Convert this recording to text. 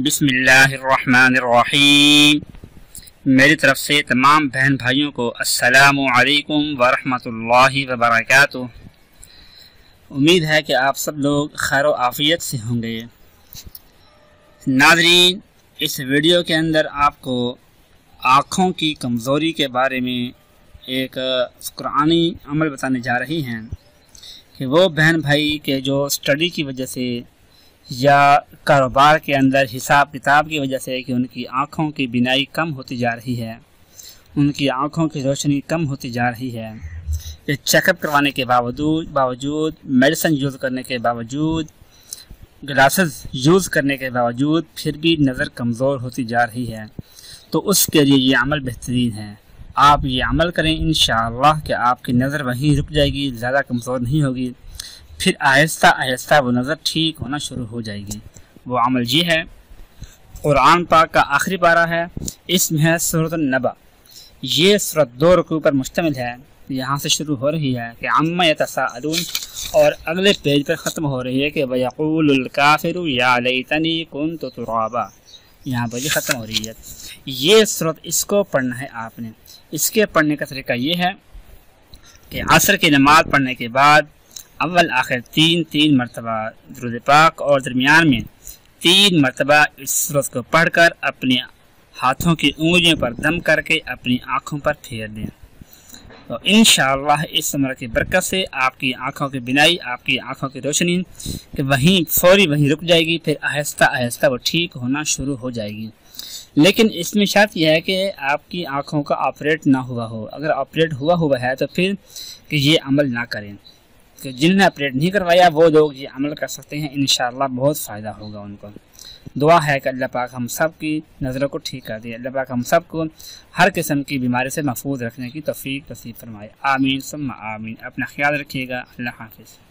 बिस्मिल्लाहिर्रहमानिर्रहीम मेरी तरफ़ से तमाम बहन भाइयों को असलकम वरहमतुल्लाहि वबरकातुह उम्मीद है कि आप सब लोग खैर आफ़ियत से होंगे। नाजरीन, इस वीडियो के अंदर आपको आँखों की कमज़ोरी के बारे में एक कुरानी अमल बताने जा रही हैं। कि वो बहन भाई के जो स्टडी की वजह से या कारोबार के अंदर हिसाब किताब की वजह से कि उनकी आँखों की बिनाई कम होती जा रही है, उनकी आँखों की रोशनी कम होती जा रही है। ये चेकअप करवाने के बावजूद बावजूद मेडिसिन यूज़ करने के बावजूद ग्लासेस यूज़ करने के बावजूद फिर भी नज़र कमज़ोर होती जा रही है। तो उसके लिए ये अमल बेहतरीन है। आप ये अमल करें इन कि आपकी नज़र वहीं रुक जाएगी, ज़्यादा कमज़ोर नहीं होगी। फिर आहिस्ता आहिस्ता वो नज़र ठीक होना शुरू हो जाएगी। वो अमल ये है, कुरान पाक का आखिरी पारा है, इसमें है सूरत नबा। ये सूरत दो रुकू पर मुश्तमिल है। यहाँ से शुरू हो रही है कि अम्मा तसादून और अगले पेज पर ख़त्म हो रही है कि वक़ुलकाफ़िर या लई तनी कन तो तुराबा। यहाँ पर भी ख़त्म हो रही है। ये सूरत इसको पढ़ना है आपने। इसके पढ़ने का तरीका ये है कि असर की नमाज़ पढ़ने के बाद अव्वल, आखिर तीन तीन मरतबा दरुद पाक और दरमियान में तीन मरतबा इस सूरत को पढ़कर अपने हाथों की उंगलियों पर दम करके अपनी आँखों पर फेर दें। तो इन इस समर की बरकत से आपकी आँखों की बिनाई, आपकी आँखों की रोशनी कि वहीं फौरी वहीं रुक जाएगी, फिर आहिस्ता आहिस्ता वो ठीक होना शुरू हो जाएगी। लेकिन इसमें शर्त यह है कि आपकी आँखों का ऑपरेट ना हुआ हो। अगर ऑपरेट हुआ हुआ है तो फिर कि ये अमल ना करें। कि जिनने अपडेट नहीं करवाया, वो लोग ये अमल कर सकते हैं। इन बहुत फ़ायदा होगा उनको। दुआ है कि अल्लाह पाक हम सब की नज़रों को ठीक कर दिए अल्लाह पाक हम सबको हर किस्म की बीमारी से महफूज रखने की तोफ़ी नसीब फरमाए। आमीन सुम आमीन। अपना ख्याल रखिएगा। अल्लाह हाफिज़।